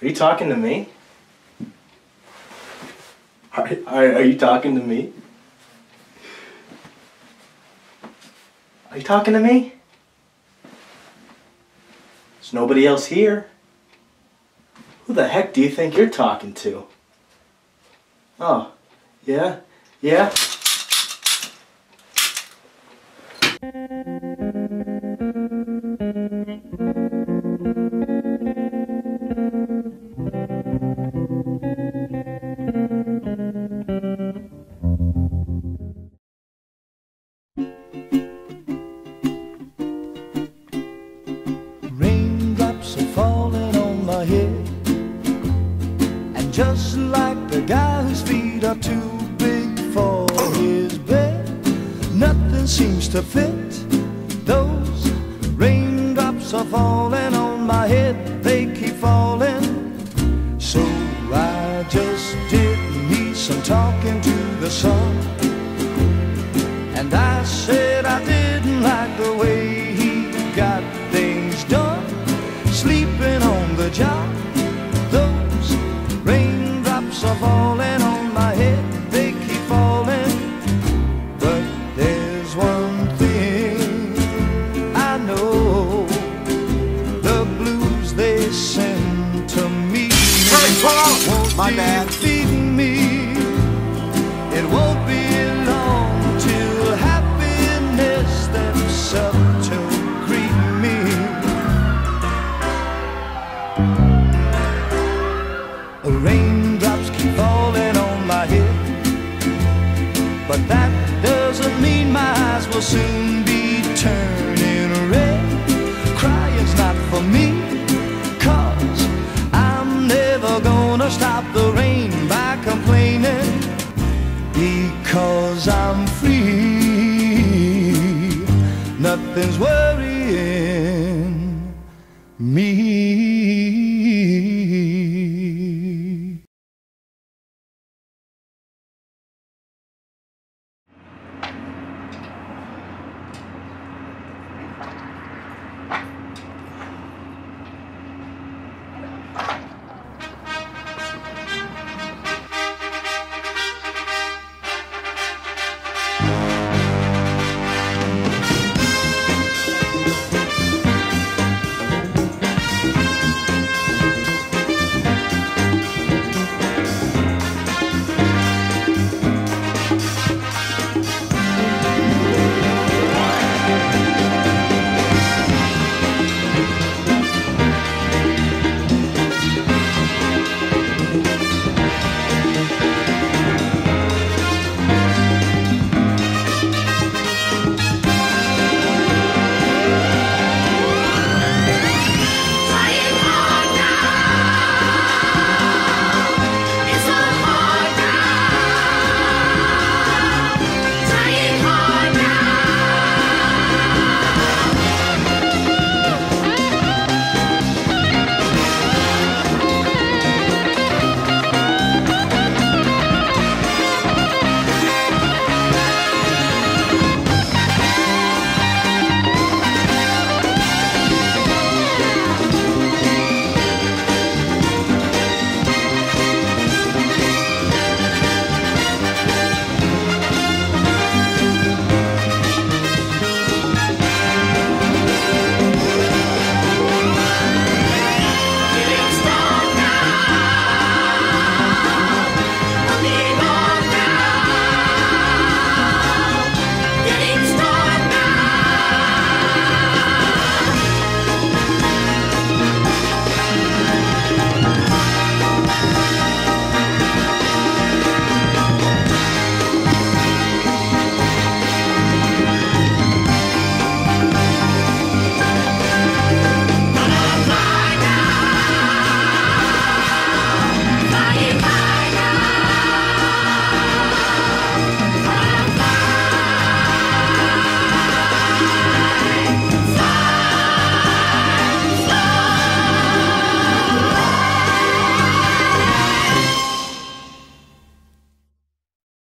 Are you talking to me? Are, are, are you talking to me? Are you talking to me? There's nobody else here. Who the heck do you think you're talking to? Oh, yeah? Yeah? Just like the guy whose feet are too big for his bed, nothing seems to fit. Those raindrops are falling on my head, they keep falling. My bad. defeat me. It won't be long till happiness steps up to greet me. Raindrops keep falling on my head, but that doesn't mean my eyes will soon worrying me.